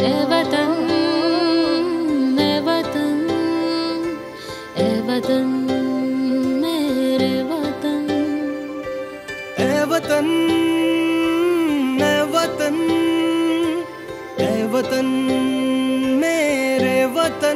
मेरे वदन् वन् मेरे व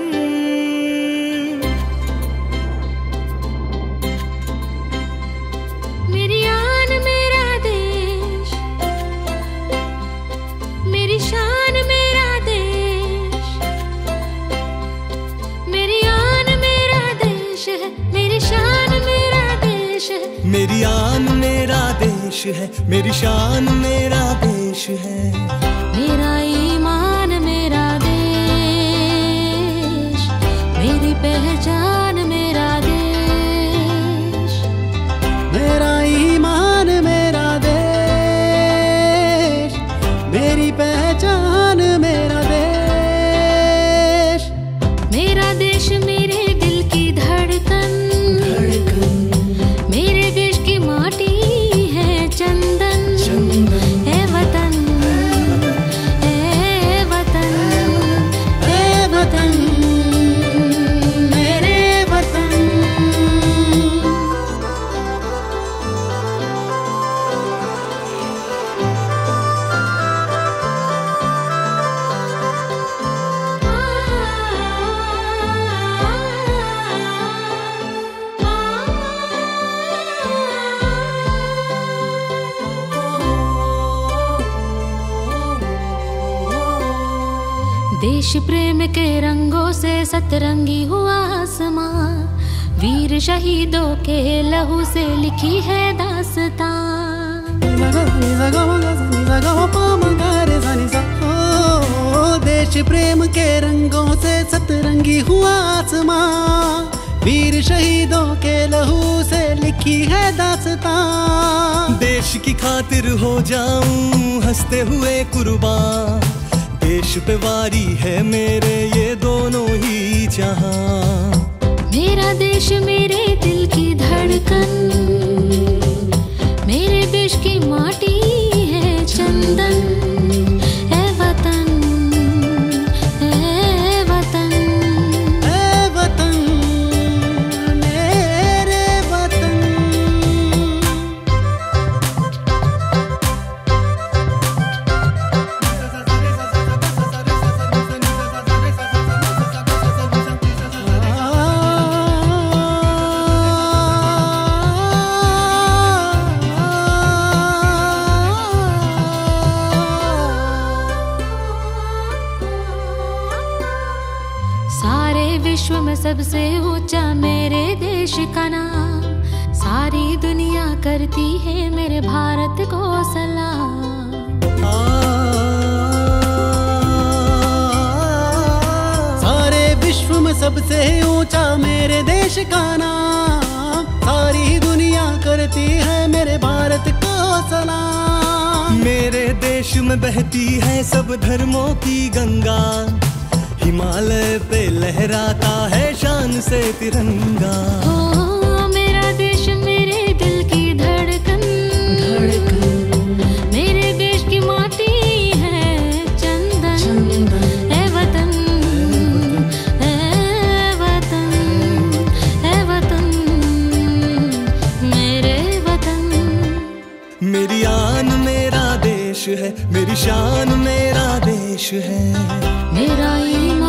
आन मेरा देश है, मेरी शान मेरा देश है। मेरा ईमान मेरा देश, मेरी पहचान देश प्रेम के रंगों से सतरंगी हुआ आसमां वीर शहीदों के लहू से लिखी है दास्तां देश प्रेम के रंगों से सतरंगी हुआ आसमां वीर शहीदों के लहू से लिखी है दास्तां देश की खातिर हो जाऊँ हँसते हुए कुर्बान। देश पे वारी है मेरे, ये दोनों ही जहाँ। मेरा देश मेरे दिल की धड़कन, मेरे देश की माटी है चंदन। सबसे ऊँचा मेरे देश का नाम। सारी दुनिया करती है मेरे भारत को सलाम। सारे विश्व में सबसे ऊँचा मेरे देश का नाम। सारी दुनिया करती है मेरे भारत को सलाम। मेरे देश में बहती है सब धर्मों की गंगा। हिमालय पे लहराता है से तिरंगा। ओ मेरा देश मेरे दिल की धड़कन। मेरे देश की माटी है चंदन। है वतन। है वतन। है वतन। मेरे वतन। मेरी आन मेरा देश है मेरी शान मेरा देश है। मेरा ईमान